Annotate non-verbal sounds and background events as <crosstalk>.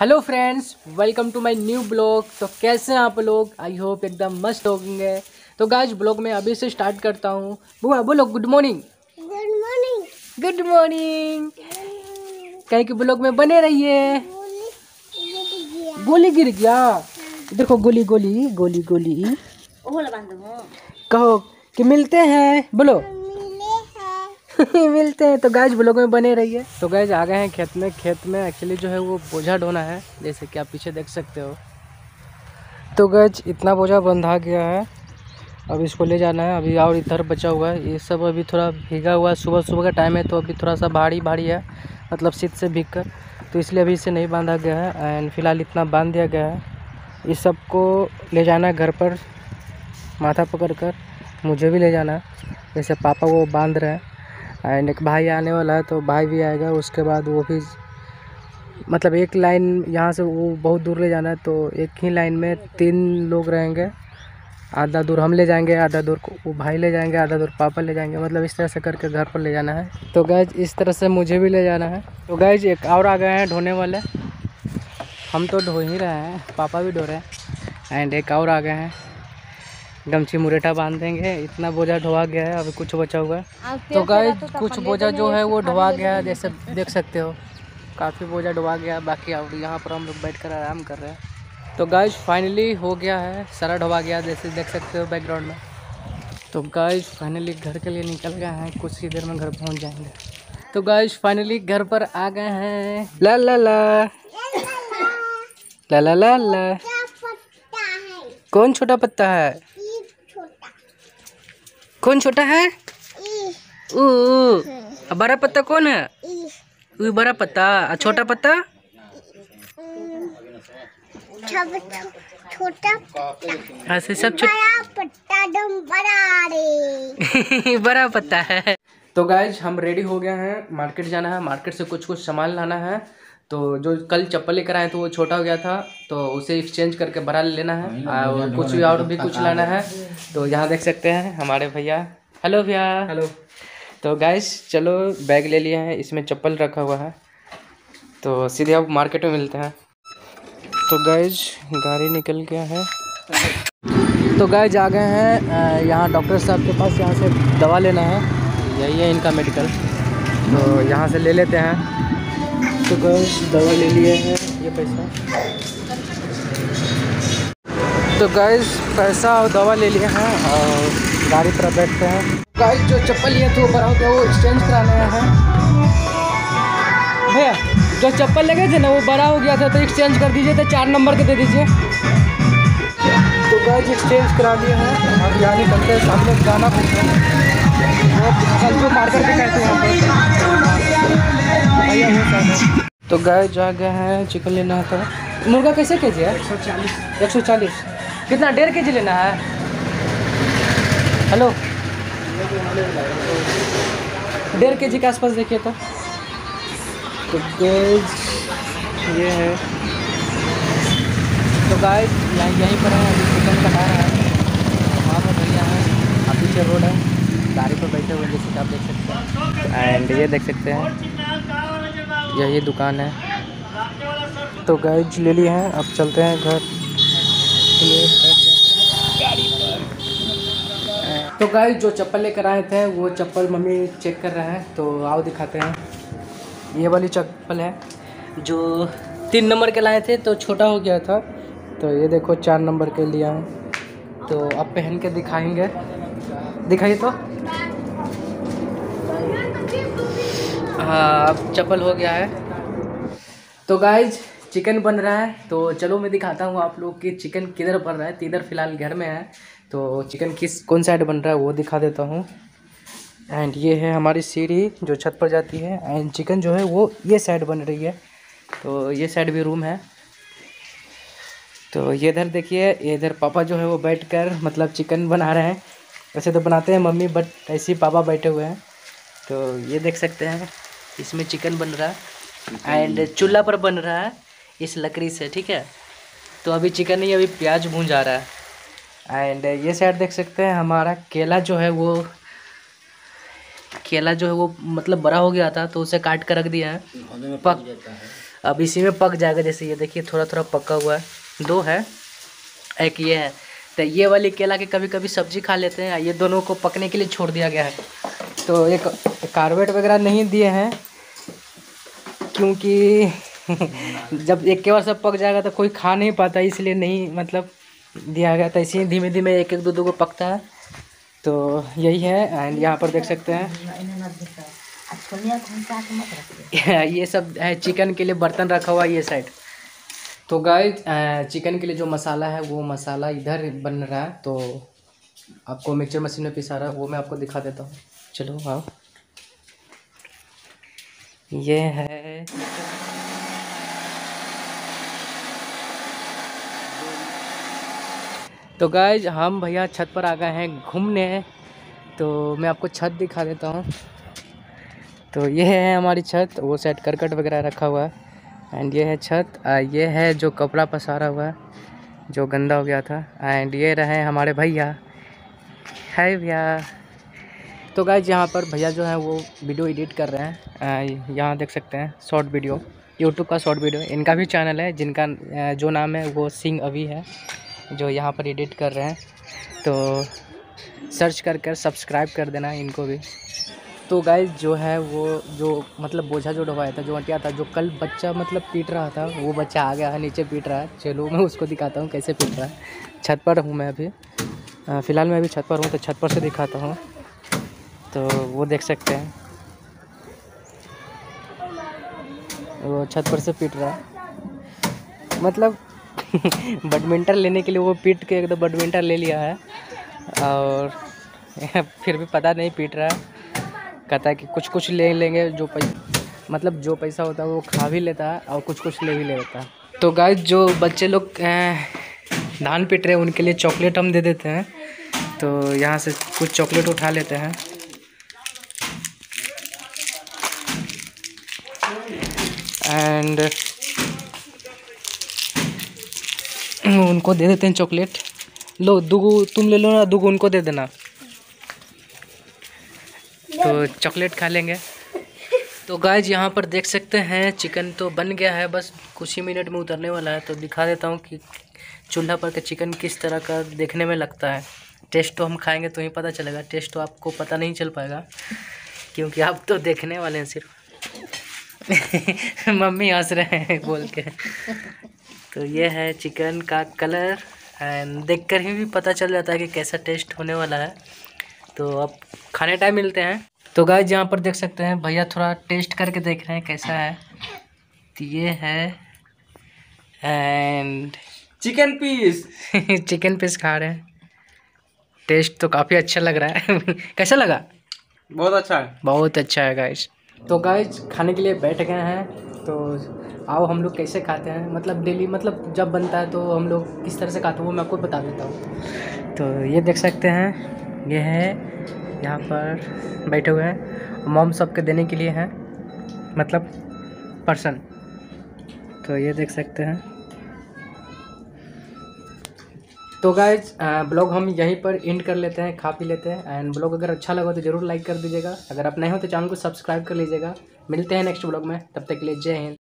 Hello friends welcome to my new blog तो कैसे हैं आप लोग? आई होप एकदम मस्त होंगे। तो गाइस ब्लॉग में अभी से स्टार्ट करता हूँ। बुआ बोलो good morning good morning good morning कहीं के ब्लॉग में बने रहिए। गोली गिर गया। देखो गोली गोली गोली गोली। कहो कि मिलते हैं। बोलो। <laughs> मिलते हैं। तो गैज ब्लॉग में बने रहिए। तो गैज आ गए हैं खेत में। खेत में एक्चुअली जो है वो बोझा ढोना है। जैसे कि आप पीछे देख सकते हो। तो गैज इतना बोझा बंधा गया है। अब इसको ले जाना है। अभी और इधर बचा हुआ है। ये सब अभी थोड़ा भीगा हुआ है। सुबह सुबह का टाइम है तो अभी थोड़ा सा भारी भारी है। मतलब शीत से भीग कर। तो इसलिए अभी इसे नहीं बांधा गया है। एंड फ़िलहाल इतना बाँध दिया गया है। इस सबको ले जाना है घर पर। माथा पकड़ कर मुझे भी ले जाना है। जैसे पापा वो बाँध रहे हैं। एंड एक भाई आने वाला है तो भाई भी आएगा, उसके बाद वो भी मतलब एक लाइन यहाँ से वो बहुत दूर ले जाना है तो एक ही लाइन में तीन लोग रहेंगे। आधा दूर हम ले जाएँगे, आधा दूर वो भाई ले जाएँगे, आधा दूर पापा ले जाएँगे मतलब इस तरह से करके घर पर ले जाना है। तो गैज इस तरह से मुझे भी ले जाना है। तो गैज एक और आ गए हैं, ढोने वाले। हम तो ढो ही रहे हैं, पापा भी ढो रहे हैं। एंड एक और आ गए हैं। गमछी मुरेठा बाँध देंगे। इतना बोझा ढोआ गया है अभी कुछ बचा हुआ है। तो गाय कुछ बोझा जो है वो ढोआ गया है जैसे देख सकते हो। काफ़ी बोझा ढोआ गया है बाकी अब यहाँ पर हम लोग बैठ कर आराम कर रहे हैं। तो गाइज़ फाइनली हो गया है सारा ढोआ गया जैसे देख सकते हो बैकग्राउंड में। तो गाइज़ फाइनली घर के लिए निकल गए हैं कुछ ही देर में घर पहुँच जाएँगे। तो गाइज़ फाइनली घर पर आ गए हैं। ला ला ला। ला ला ला। ला है? कौन छोटा पत्ता है? कौन छोटा है? ई ऊ ऊ। बड़ा पत्ता कौन है? ऊ बड़ा पत्ता। आ छोटा पत्ता? छोटा ऐसे सब छोटा बड़ा पत्ता दम बड़ा रे। <laughs> बड़ा पत्ता है। तो गाइज़ हम रेडी हो गए हैं। मार्केट जाना है। मार्केट से कुछ कुछ सामान लाना है। तो जो कल चप्पल लेकर आए थे वो छोटा हो गया था तो उसे एक्सचेंज करके बड़ा ले लेना है और कुछ भी और भी कुछ लाना है तो यहाँ देख सकते हैं हमारे भैया। हेलो भैया। हेलो तो गाइज़ चलो बैग ले लिए हैं इसमें चप्पल रखा हुआ है तो सीधे अब मार्केट में मिलते हैं। तो गाइज़ गाड़ी निकल गया है। तो गाइज़ आ गए हैं यहाँ डॉक्टर साहब के पास यहाँ से दवा लेना है। यही है इनका मेडिकल तो यहाँ से ले लेते हैं। तो गाइज़ दवा ले लिए हैं, ये पैसा। तो गाइज़ पैसा और दवा ले लिए हैं, और गाड़ी पर बैठते हैं। गाइज़ जो चप्पल लिए थे, वो गया वो एक्सचेंज कराने हैं। भैया, जो चप्पल ले गए थे ना, वो बड़ा हो गया था तो एक्सचेंज कर दीजिए तो चार नंबर के दे दीजिए। तो गाइज़ एक्सचेंज करा लिए हैं अब यहाँ निकलते हैं, सामने जाना पड़ता है। मार्केट कहते हैं। पर भैया तो गाय जा गए हैं चिकन लेना है तो। मुर्गा कैसे के जी है? एक सौ चालीस। कितना डेढ़ के जी लेना है? हेलो? डेढ़ के जी के आसपास देखिए तो। तो गाइस ये है। तो गाइस यहाँ यहीं पर है अभी चिकन कटा रहा है। वहाँ पर भैया है अब पीछे रोड है। गाड़ी पर बैठे हुए जैसे आप देख सकते हैं। एंड ये देख सकते हैं। यही दुकान है। तो गाइज़ ले लिए हैं, अब चलते हैं घर। तो गाइज़ जो चप्पल लेकर आए थे, वो चप्पल मम्मी चेक कर रहे हैं तो आओ दिखाते हैं। ये वाली चप्पल है, जो तीन नंबर के लाए थे तो छोटा हो गया था। तो ये देखो, चार नंबर के लिया है तो अब पहन के दिखाएँगे। दिखाइए तो। हाँ अब चप्पल हो गया है। तो गाइज़ चिकन बन रहा है। तो चलो मैं दिखाता हूँ आप लोग कि चिकन किधर बन रहा है। तो इधर फ़िलहाल घर में है। तो चिकन किस, कौन साइड बन रहा है वो दिखा देता हूँ। एंड ये है हमारी सीढ़ी जो छत पर जाती है। एंड चिकन जो है वो ये साइड बन रही है। तो ये साइड भी रूम है। तो ये इधर देखिए इधर पापा जो है वो बैठ कर मतलब चिकन बना रहे हैं। वैसे तो बनाते हैं मम्मी बट ऐसे ही पापा बैठे हुए हैं। तो ये देख सकते हैं। इसमें चिकन बन रहा है एंड चूल्हा पर बन रहा है इस लकड़ी से ठीक है? तो अभी चिकन नहीं अभी प्याज भून जा रहा है। एंड ये साइड देख सकते हैं हमारा केला जो है वो केला जो है वो मतलब बड़ा हो गया था तो उसे काट कर रख दिया है। पक अब इसी में पक जाएगा जैसे ये देखिए थोड़ा थोड़ा पका हुआ है। दो है एक ये है। तो ये वाली केला के कभी कभी सब्ज़ी खा लेते हैं ये दोनों को पकने के लिए छोड़ दिया गया है। तो एक कार्बेट वगैरह नहीं दिए हैं क्योंकि <laughs> जब एक के बार सब पक जाएगा तो कोई खा नहीं पाता, इसलिए नहीं मतलब दिया गया था। इसी धीमे धीमे एक एक दो दो को पकता है। तो यही है एंड यहाँ पर देख सकते हैं। <laughs> ये सब है चिकन के लिए बर्तन रखा हुआ ये साइड। तो गाय चिकन के लिए जो मसाला है, वो मसाला इधर बन रहा है। तो आपको मिक्सचर मशीन में पिसा रहा है, वो मैं आपको दिखा देता हूँ। चलो, आओ। ये है। तो गाइज़ हम भैया छत पर आ गए हैं घूमने। तो मैं आपको छत दिखा देता हूँ। तो ये है हमारी छत, वो सेट करकट वगैरह रखा हुआ है। एंड ये है छत ये है जो कपड़ा पसारा हुआ है, जो गंदा हो गया था। एंड ये रहे हमारे भैया। है भैया। तो गाइज़ यहाँ पर भैया जो है वो वीडियो एडिट कर रहे हैं। यहाँ देख सकते हैं शॉर्ट वीडियो यूट्यूब का शॉर्ट वीडियो इनका भी चैनल है, जिनका जो नाम है, वो सिंह अभी है, जो यहाँ पर एडिट कर रहे हैं। तो सर्च कर कर सब्सक्राइब कर देना इनको भी। तो गाइज़ जो है वो, जो मतलब बोझा जो डबाया था, जो अटिया था, जो कल बच्चा मतलब पीट रहा था, वो बच्चा आ गया है, नीचे पीट रहा है। चलो, मैं उसको दिखाता हूँ कैसे पीट रहा है। छत पर हूँ मैं अभी। फ़िलहाल मैं अभी छत पर हूँ तो छत पर से दिखाता हूँ। तो वो देख सकते हैं। वो छत पर से पीट रहा है। मतलब <laughs> बैडमिंटन लेने के लिए वो पीट के एकदम बैडमिंटन ले लिया है। और <laughs> फिर भी पता नहीं पीट रहा है। कहता है कि कुछ कुछ ले लेंगे, जो पैसा मतलब जो पैसा होता है वो खा भी लेता है और कुछ कुछ ले भी ले लेता है। तो गाय जो बच्चे लोग धान पीट रहे हैं, उनके लिए चॉकलेट हम दे देते हैं। तो यहाँ से कुछ चॉकलेट उठा लेते हैं। एंड उनको दे देते हैं चॉकलेट लो, दुगो, तुम ले लो ना, दुगो उनको दे देना। तो चॉकलेट खा लेंगे। तो गाइज़ यहाँ पर देख सकते हैं चिकन तो बन गया है, बस कुछ ही मिनट में उतरने वाला है। तो दिखा देता हूँ कि चूल्हा पर का चिकन किस तरह का देखने में लगता है। टेस्ट तो हम खाएँगे तो ही पता चलेगा। टेस्ट तो आपको पता नहीं चल पाएगा, क्योंकि आप तो देखने वाले हैं सिर्फ़। <laughs> मम्मी हंस रहे हैं बोल के। तो ये है चिकन का कलर एंड देख कर ही भी पता चल जाता है कि कैसा टेस्ट होने वाला है। तो अब खाने टाइम मिलते हैं। तो गाय यहाँ पर देख सकते हैं भैया थोड़ा टेस्ट करके देख रहे हैं कैसा है। तो ये है and chicken piece chicken piece खा रहे हैं। टेस्ट तो काफ़ी अच्छा लग रहा है। <laughs> कैसा लगा? बहुत अच्छा है। बहुत अच्छा है गाइस तो गाइज़ खाने के लिए बैठ गए हैं। तो आओ हम लोग कैसे खाते हैं? मतलब डेली मतलब जब बनता है तो हम लोग किस तरह से खाते हैं वो मैं आपको बता देता हूँ। तो ये देख सकते हैं, ये है, यहाँ पर बैठे हुए हैं। मॉम सबके देने के लिए हैं मतलब पर्सन। तो ये देख सकते हैं। तो गाइज़ ब्लॉग हम यहीं पर एंड कर लेते हैं, खा पी लेते हैं। एंड ब्लॉग अगर अच्छा लगा तो ज़रूर लाइक कर दीजिएगा। अगर आप नए हो तो चैनल को सब्सक्राइब कर लीजिएगा। मिलते हैं नेक्स्ट ब्लॉग में। तब तक के लिए जय हिंद।